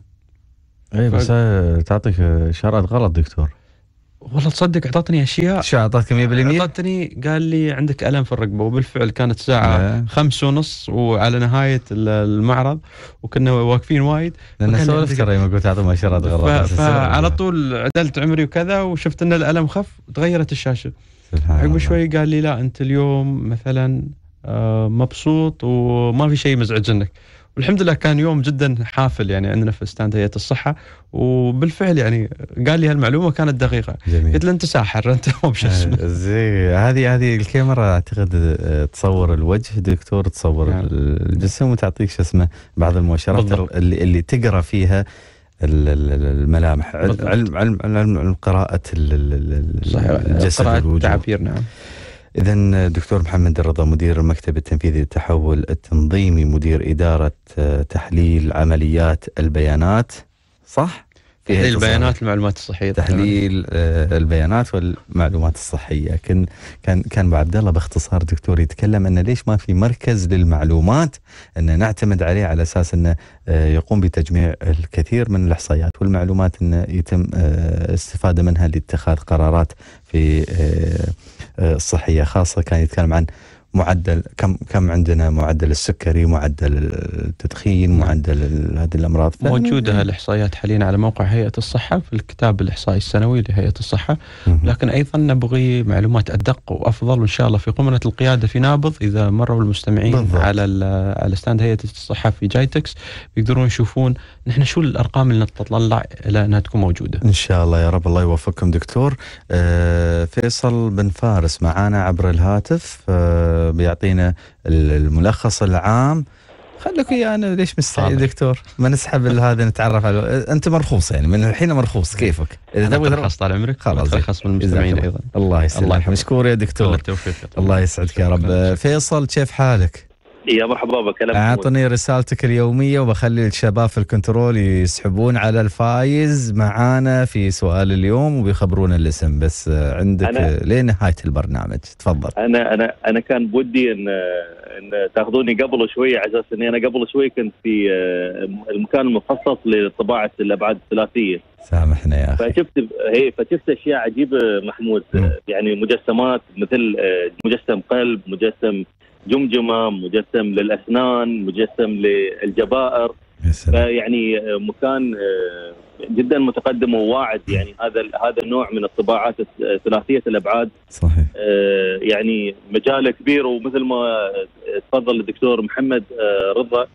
اي بس آه، تعطيك إشارات غلط دكتور. والله تصدق أعطتني أشياء شو أعطتك 100%؟ أعطتني قال لي عندك ألم في الرقبة وبالفعل كانت الساعة لا. خمس ونص وعلى نهاية ال- المعرض وكنا واقفين وايد لأن سولفت ترى يوم قلت اعطيهم اشارات غلط فعلى طول عدلت عمري وكذا وشفت إن الألم خف تغيرت الشاشة سبحان عقب. شوي قال لي لا أنت اليوم مثلا آه، مبسوط وما في شيء مزعج عنك والحمد لله كان يوم جدا حافل يعني عندنا في ستاند هيئة الصحة وبالفعل يعني قال لي هالمعلومة كانت دقيقة. جميل. قلت له أنت ساحر أنت مو اسمه آه، زي هذه هذه الكاميرا أعتقد آه، تصور الوجه دكتور تصور نعم. الجسم وتعطيك شو اسمه بعض المؤشرات بالضبط. اللي, اللي تقرأ فيها ال- ال- ال- الملامح. علم بالضبط. علم علم, علم, صحيح. الجسد قراءة والوجوه تعابير نعم. إذا دكتور محمد الرضا مدير المكتب التنفيذي للتحول التنظيمي مدير إدارة آه، تحليل عمليات البيانات صح؟ تحليل. البيانات المعلومات الصحية تحليل آه، البيانات والمعلومات الصحية كان كان كان أبو عبد الله باختصار دكتور يتكلم انه ليش ما في مركز للمعلومات أن نعتمد عليه على أساس انه آه، يقوم بتجميع الكثير من الإحصائيات والمعلومات انه يتم آه، استفادة منها لاتخاذ قرارات في الصحيه خاصة كان يتكلم عن معدل كم كم عندنا معدل السكري معدل التدخين نعم. معدل هذه الأمراض موجودة الإحصائيات حاليا على موقع هيئة الصحة في الكتاب الإحصائي السنوي لهيئة الصحة. لكن أيضا نبغي معلومات أدق وأفضل وان شاء الله في قمه القيادة في نابض إذا مروا المستمعين بالضبط. على ال- على stand هيئة الصحة في جايتكس بيقدرون يشوفون نحن شو الأرقام اللي نتطلع إلى أنها تكون موجودة. إن شاء الله يا رب الله يوفقكم دكتور آه، فيصل بن فارس معانا عبر الهاتف آه، بيعطينا ال- الملخص العام. خليك ويانا ليش مستحي حاضر. دكتور؟ ما نسحب هذا نتعرف على أنت مرخوص يعني من الحين مرخوص. كيفك؟ إذا تبغى ترخص طال عمرك خلاص. ترخص من المستمعين أيضا. الله يسلمك. مشكور يا دكتور. الله يسعدك يا رب. فيصل كيف حالك؟ يا مرحبا بكلام أعطني رسالتك اليومية وبخلي الشباب في ال control يسحبون على الفايز معانا في سؤال اليوم وبيخبرونا الاسم. بس عندك أنا- آه، لين نهايه البرنامج. تفضل. أنا أنا أنا كان بودي ان إن تاخذوني قبل شوي على أساس إني أنا قبل شوي كنت في آه، المكان المخصص لطباعة الأبعاد الثلاثية. سامحنا يا أخي. فشفت هي فشفت أشياء عجيبة محمود. آه، يعني مجسمات مثل آه، مجسم قلب مجسم جمجمة مجسم للأسنان مجسم للجبائر. آه، مكان آه، جدا متقدم وواعد. يعني هذا هذا النوع من الطباعات ثلاثية الأبعاد. صحيح. آه، يعني مجاله كبير. ومثل ما تفضل الدكتور محمد رضا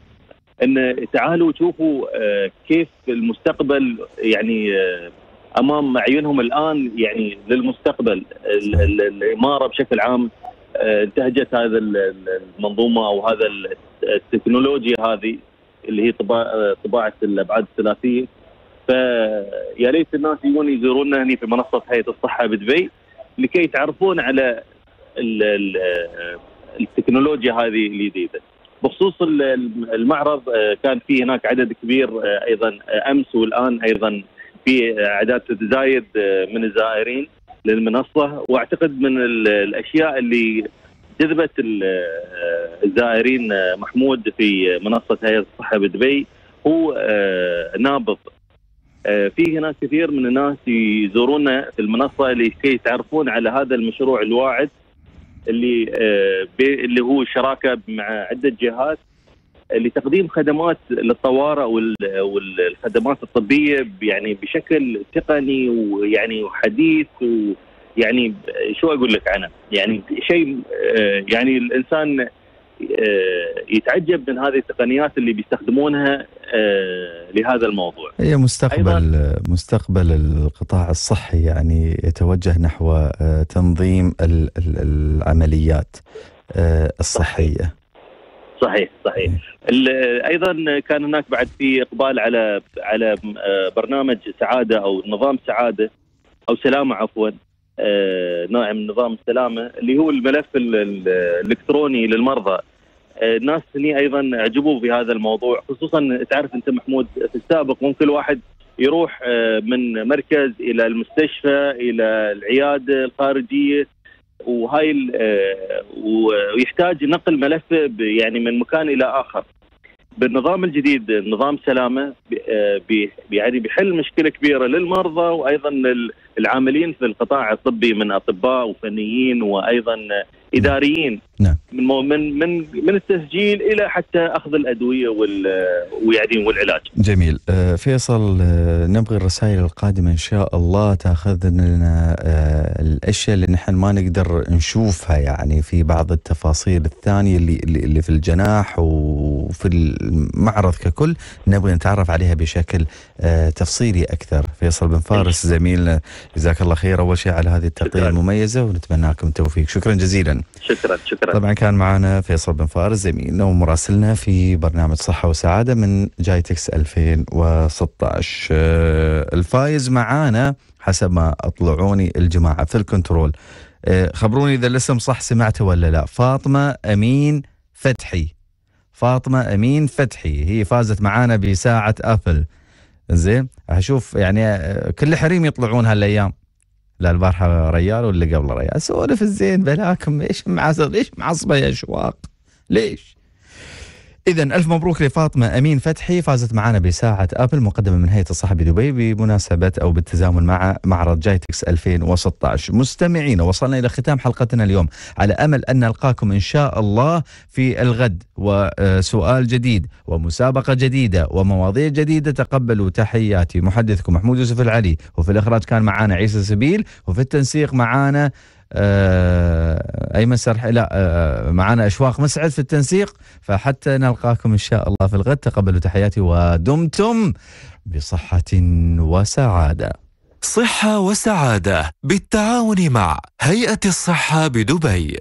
إن تعالوا شوفوا كيف المستقبل يعني أمام عيونهم الآن يعني للمستقبل ال- ال- الإمارة بشكل عام. انتهجت هذا ال- ال- المنظومة أو هذا ال- التكنولوجيا هذه اللي هي طباعه الأبعاد الثلاثية فيا ريت الناس يجون يزورونا هنا في منصة هيئة الصحة بدبي لكي يتعرفون على ال ال التكنولوجيا هذه الجديدة. بخصوص ال- المعرض آه، كان في هناك عدد كبير آه، أيضا آه، أمس والآن أيضا في اعداد تتزايد من الزائرين للمنصة وأعتقد من ال- الأشياء اللي جذبت ال- الزائرين محمود في منصة هيئة الصحة بدبي هو آه، نابض. آه، في هناك كثير من الناس يزورونا في المنصة لكي يتعرفون على هذا المشروع الواعد اللي آه، اللي هو شراكة مع عدة جهات. لتقديم خدمات للطوارئ وال- والخدمات الطبية يعني بشكل تقني ويعني وحديث ويعني شو أقول لك عنه؟ يعني شيء آه، يعني الإنسان آه، يتعجب من هذه التقنيات اللي بيستخدمونها آه، لهذا الموضوع. هي مستقبل مستقبل القطاع الصحي يعني يتوجه نحو تنظيم ال- ال- العمليات الصحية. صحيح صحيح. أيضا كان هناك بعد في إقبال على على آه، برنامج سعادة أو نظام سعادة أو سلامة عفوا آه، نوع من نظام السلامة اللي هو الملف ال- ال- الإلكتروني للمرضى. آه، الناس هني أيضا عجبوا بهذا الموضوع خصوصا تعرف أنت محمود في السابق ممكن الواحد يروح من مركز إلى المستشفى إلى العيادة الخارجية وهاي آه، ويحتاج نقل ملفه يعني من مكان إلى آخر. بالنظام الجديد نظام سلامة آه، يعني بيحل مشكلة كبيرة للمرضى وأيضا العاملين في القطاع الطبي من أطباء وفنيين وأيضا إداريين. نعم. من من من من التسجيل إلى حتى أخذ الأدوية وال ويعني والعلاج. جميل. آه، فيصل آه، نبغي الرسائل القادمة إن شاء الله تاخذ لنا آه، الأشياء اللي نحن ما نقدر نشوفها يعني في بعض التفاصيل الثانية اللي, اللي في الجناح وفي المعرض ككل نبغي نتعرف عليها بشكل تفصيلي أكثر. فيصل بن فارس زميلنا جزاك الله خير. أول شيء على هذه التغطية شكراً. المميزة ونتمنى لكم التوفيق. شكرا جزيلا. شكرا شكرا. طبعا كان معنا فيصل بن فارس زميلنا ومراسلنا في برنامج صحة وسعادة من جايتكس 2016 آه، الفايز معانا حسب ما أطلعوني الجماعة في ال control. آه، خبروني إذا الاسم صح سمعته ولا لا. فاطمة أمين فتحي. فاطمة أمين فتحي. هي فازت معانا بساعة أبل. زين أشوف يعني آه، كل حريم يطلعون هالأيام. لا البارحة ريال ولا قبل ريال سولف الزين بلاكم إيش معصب ليش معصبة يا اشواق ليش؟ إذا ألف مبروك لفاطمة أمين فتحي فازت معنا بساعة أبل مقدمة من هيئة الصحة بدبي بمناسبة أو بالتزامن مع معرض جايتكس 2016 مستمعين وصلنا إلى ختام حلقتنا اليوم. على أمل أن نلقاكم إن شاء الله في الغد وسؤال جديد ومسابقة جديدة ومواضيع جديدة. تقبلوا. تحياتي. محدثكم محمود يوسف العلي. وفي الإخراج كان معنا عيسى سبيل. وفي التنسيق معنا ايمن سرح لا آه معنا أشواق مسعد في التنسيق فحتى نلقاكم إن شاء الله في الغد. تقبلوا تحياتي ودمتم بصحة وسعادة. صحة وسعادة بالتعاون مع هيئة الصحة بدبي.